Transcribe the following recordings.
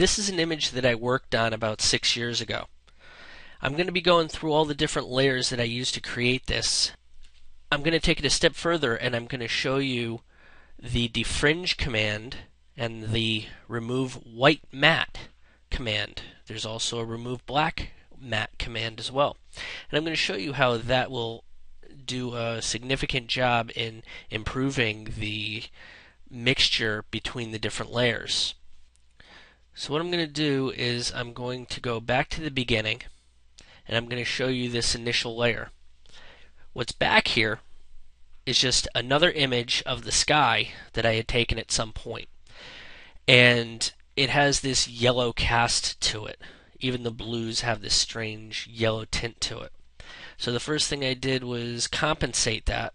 This is an image that I worked on about six years ago. I'm going to be going through all the different layers that I used to create this. I'm going to take it a step further and I'm going to show you the defringe command and the remove white matte command. There's also a remove black matte command as well. And I'm going to show you how that will do a significant job in improving the mixture between the different layers. So what I'm going to do is I'm going to go back to the beginning and I'm going to show you this initial layer. What's back here is just another image of the sky that I had taken at some point. And it has this yellow cast to it. Even the blues have this strange yellow tint to it. So the first thing I did was compensate that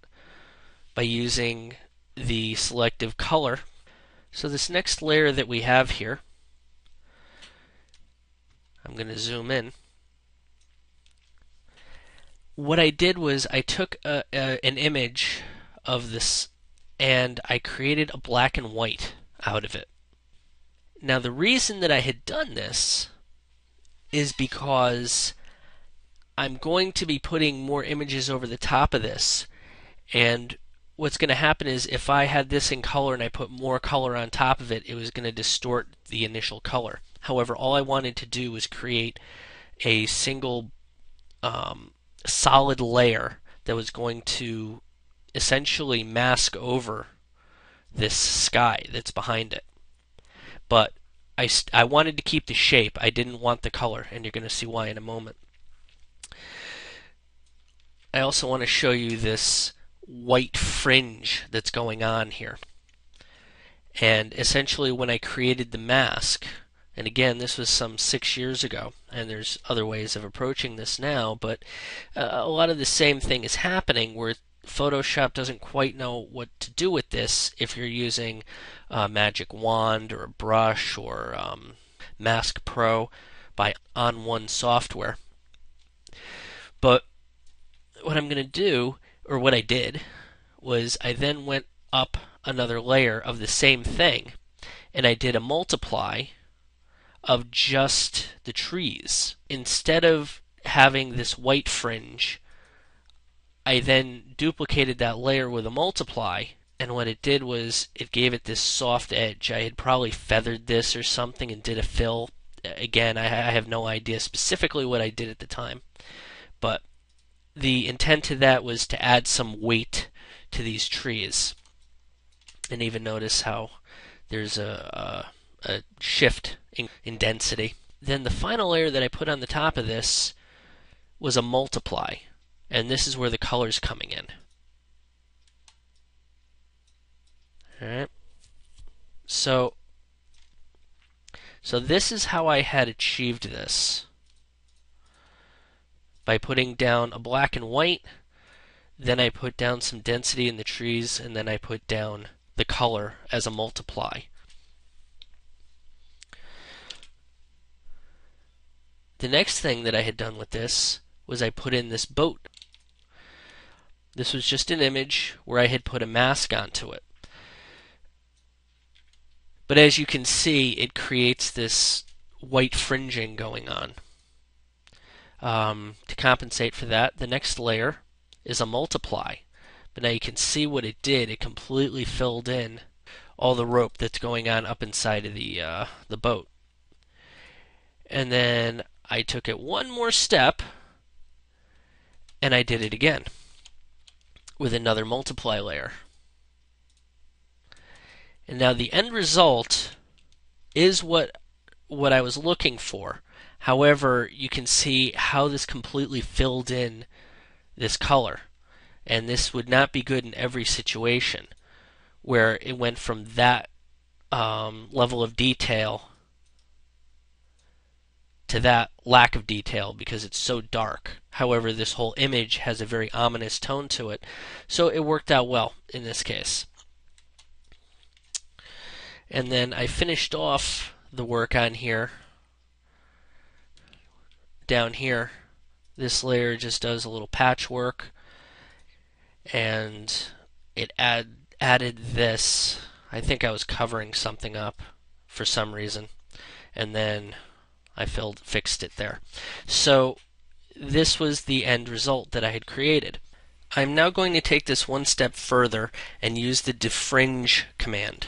by using the selective color. So this next layer that we have here, I'm going to zoom in. What I did was I took a, a, an image of this and I created a black and white out of it. Now the reason that I had done this is because I'm going to be putting more images over the top of this and what's going to happen is if I had this in color and I put more color on top of it, it was going to distort the initial color. However, all I wanted to do was create a single um, solid layer that was going to essentially mask over this sky that's behind it. But I, I wanted to keep the shape. I didn't want the color, and you're going to see why in a moment. I also want to show you this white fringe that's going on here. And essentially, when I created the mask, and again, this was some six years ago, and there's other ways of approaching this now, but uh, a lot of the same thing is happening where Photoshop doesn't quite know what to do with this if you're using a magic wand or a brush or um, Mask Pro by ON1 software. But what I'm going to do or what I did was I then went up another layer of the same thing and I did a multiply of just the trees. Instead of having this white fringe, I then duplicated that layer with a multiply and what it did was it gave it this soft edge. I had probably feathered this or something and did a fill. Again, I have no idea specifically what I did at the time, but the intent to that was to add some weight to these trees. And even notice how there's a, a, a shift in, in density. Then the final layer that I put on the top of this was a multiply. And this is where the color's coming in. Alright. So, so this is how I had achieved this by putting down a black and white. Then I put down some density in the trees, and then I put down the color as a multiply. The next thing that I had done with this was I put in this boat. This was just an image where I had put a mask onto it. But as you can see, it creates this white fringing going on. Um, to compensate for that, the next layer is a multiply. But now you can see what it did. It completely filled in all the rope that's going on up inside of the uh, the boat. And then I took it one more step and I did it again with another multiply layer. And now the end result is what what I was looking for. However, you can see how this completely filled in this color. And this would not be good in every situation where it went from that um, level of detail to that lack of detail because it's so dark. However, this whole image has a very ominous tone to it. So it worked out well in this case. And then I finished off the work on here down here, this layer just does a little patchwork and it add, added this. I think I was covering something up for some reason. and then I filled fixed it there. So this was the end result that I had created. I'm now going to take this one step further and use the defringe command.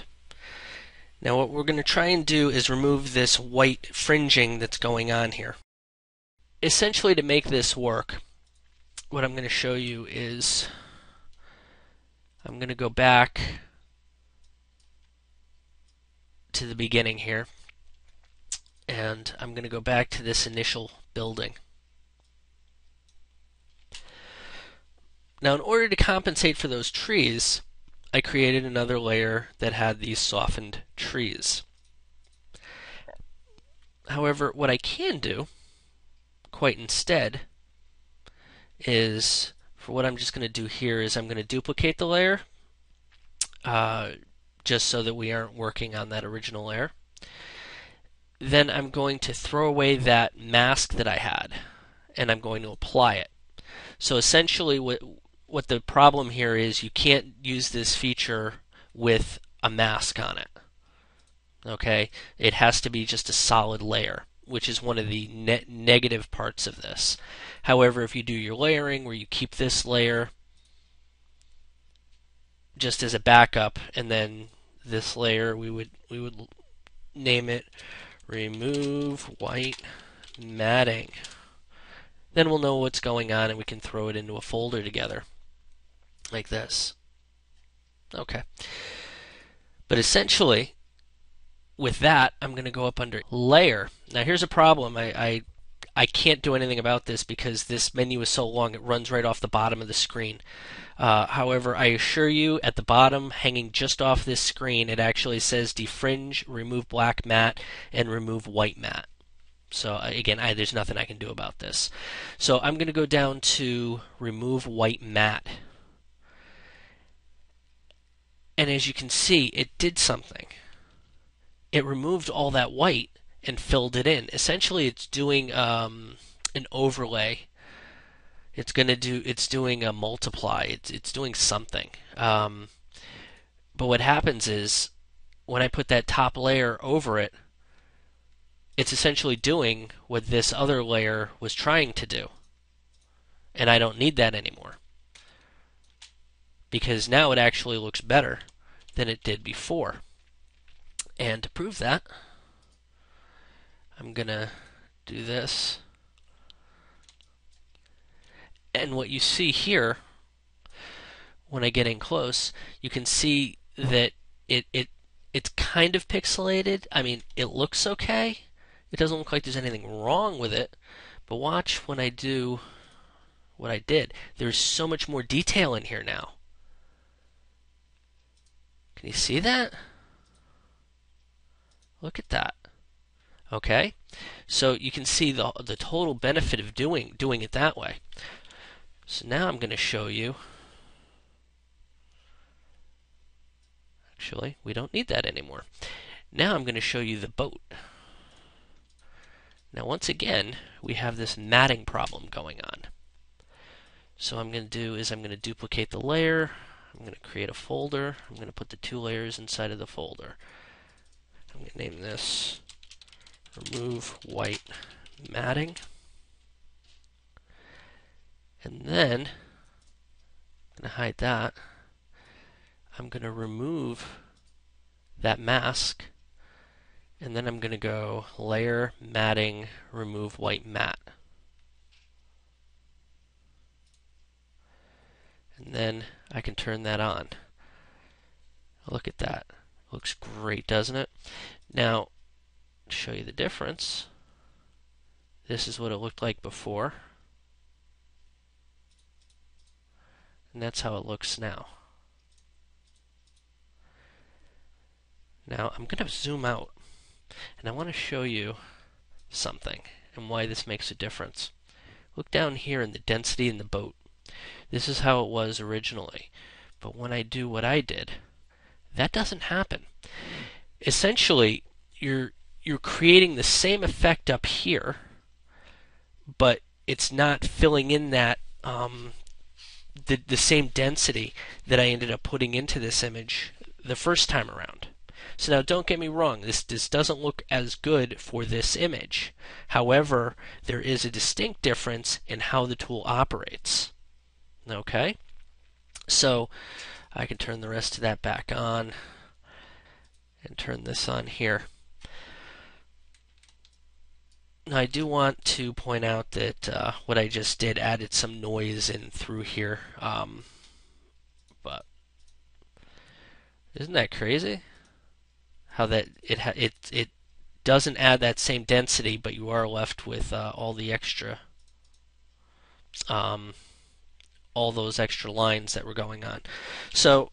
Now what we're going to try and do is remove this white fringing that's going on here. Essentially to make this work, what I'm going to show you is I'm going to go back to the beginning here and I'm going to go back to this initial building. Now in order to compensate for those trees, I created another layer that had these softened trees. However, what I can do, quite instead, is, for what I'm just going to do here, is I'm going to duplicate the layer, uh, just so that we aren't working on that original layer. Then I'm going to throw away that mask that I had, and I'm going to apply it. So essentially, what what the problem here is you can't use this feature with a mask on it. Okay, it has to be just a solid layer, which is one of the ne negative parts of this. However, if you do your layering where you keep this layer just as a backup and then this layer we would we would name it remove white matting. Then we'll know what's going on and we can throw it into a folder together like this. Okay. But essentially, with that, I'm going to go up under Layer. Now, here's a problem. I, I, I can't do anything about this because this menu is so long it runs right off the bottom of the screen. Uh, however, I assure you, at the bottom, hanging just off this screen, it actually says defringe, remove black matte, and remove white matte. So uh, again, I, there's nothing I can do about this. So I'm going to go down to remove white matte and as you can see, it did something. It removed all that white and filled it in. Essentially, it's doing um, an overlay. It's to do. It's doing a multiply. It's it's doing something. Um, but what happens is when I put that top layer over it, it's essentially doing what this other layer was trying to do. And I don't need that anymore because now it actually looks better than it did before. And to prove that, I'm going to do this. And what you see here, when I get in close, you can see that it, it it's kind of pixelated. I mean, it looks okay. It doesn't look like there's anything wrong with it. But watch when I do what I did. There's so much more detail in here now. Can you see that? Look at that. Okay? So you can see the the total benefit of doing doing it that way. So now I'm going to show you Actually, we don't need that anymore. Now I'm going to show you the boat. Now once again, we have this matting problem going on. So I'm going to do is I'm going to duplicate the layer. I'm going to create a folder. I'm going to put the two layers inside of the folder. I'm going to name this remove white matting. And then I'm going to hide that. I'm going to remove that mask. And then I'm going to go layer, matting, remove white matte. And then I can turn that on. Look at that. Looks great, doesn't it? Now, show you the difference, this is what it looked like before. And that's how it looks now. Now, I'm going to zoom out, and I want to show you something and why this makes a difference. Look down here in the density in the boat. This is how it was originally. But when I do what I did, that doesn't happen. Essentially, you're you're creating the same effect up here, but it's not filling in that um, the the same density that I ended up putting into this image the first time around. So now don't get me wrong, this, this doesn't look as good for this image. However, there is a distinct difference in how the tool operates. Okay? So I can turn the rest of that back on and turn this on here. Now I do want to point out that uh, what I just did added some noise in through here. Um, but isn't that crazy? How that it it it doesn't add that same density, but you are left with uh, all the extra um, all those extra lines that were going on. So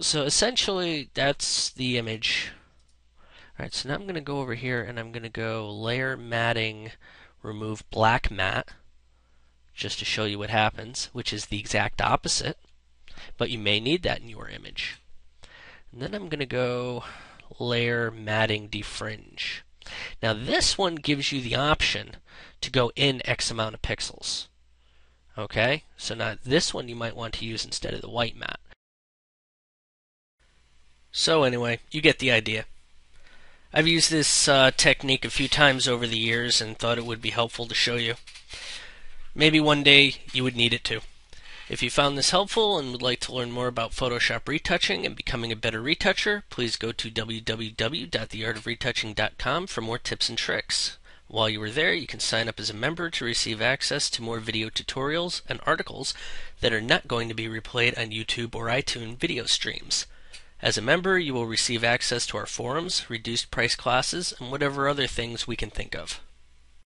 so essentially that's the image Alright, so now I'm going to go over here and I'm going to go layer matting, remove black Matte just to show you what happens, which is the exact opposite, but you may need that in your image. And then I'm going to go layer matting defringe. Now this one gives you the option to go in X amount of pixels. Okay, so now this one you might want to use instead of the white matte. So anyway, you get the idea. I've used this uh, technique a few times over the years and thought it would be helpful to show you. Maybe one day you would need it too. If you found this helpful and would like to learn more about Photoshop retouching and becoming a better retoucher, please go to www.theartofretouching.com for more tips and tricks. While you are there, you can sign up as a member to receive access to more video tutorials and articles that are not going to be replayed on YouTube or iTunes video streams. As a member, you will receive access to our forums, reduced price classes, and whatever other things we can think of.